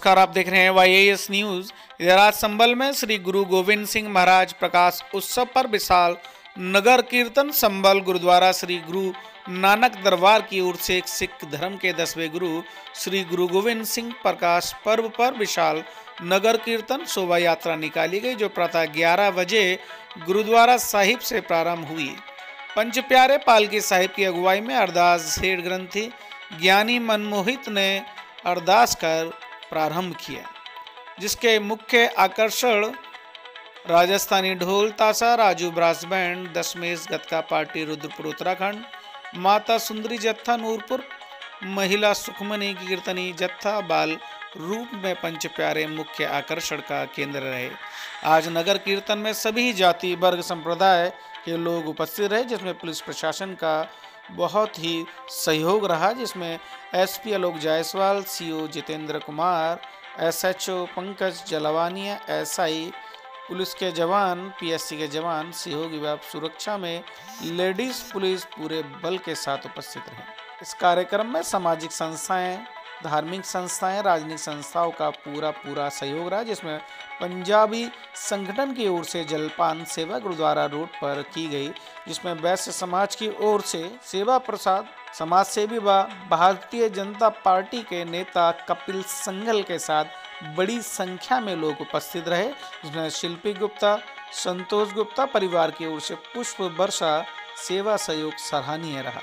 नमस्कार, आप देख रहे हैं वाई एस न्यूज़ इधर आज संबल में श्री गुरु गोविंद सिंह महाराज प्रकाश उत्सव पर विशाल नगर कीर्तन संबल गुरुद्वारा श्री गुरु नानक दरबार की ओर से सिख धर्म के दसवें गुरु श्री गुरु गोविंद सिंह प्रकाश पर्व पर विशाल नगर कीर्तन शोभा यात्रा निकाली गई, जो प्रातः 11 बजे गुरुद्वारा साहिब से प्रारंभ हुई। पंच प्यारे पालकी साहिब की अगुवाई में अरदास ग्रंथी, ज्ञानी मनमोहित ने अरदास कर प्रारंभ किया जिसके मुख्य आकर्षण राजस्थानी ढोल ताशा, Raju brass band, Dashmesh Gatka party, Rudrapur Uttarakhand, Mata Sundari जत्था, नूरपुर, महिला सुखमनी, कीर्तनी जत्था, बाल रूप में पंच प्यारे मुख्य आकर्षण का केंद्र रहे। आज नगर कीर्तन में सभी जाति, वर्ग, संप्रदाय के लोग उपस्थित रहे, जिसमें पुलिस प्रशासन का बहुत ही सहयोग रहा, जिसमें S P Alok Jaiswal, CO Jitendra Kumar S H O Pankaj Jalwania S I police के जवान, पीएससी के जवान, सहयोगी व्याप सुरक्षा में लेडीज़ पुलिस पूरे बल के साथ उपस्थित रहे। इस कार्यक्रम में सामाजिक संस्थाएँ धार्मिक संस्थाएँ, राजनीतिक संस्थाओं का पूरा पूरा सहयोग रहा, जिसमें पंजाबी संगठन की ओर से जलपान सेवा गुरुद्वारा रोड पर की गई, जिसमें वैश्य समाज की ओर से सेवा प्रसाद समाज सेवी व भारतीय जनता पार्टी के नेता कपिल संगल के साथ बड़ी संख्या में लोग उपस्थित रहे, जिसमें शिल्पी गुप्ता, संतोष गुप्ता परिवार की ओर से पुष्प वर्षा सेवा सहयोग सराहनीय रहा।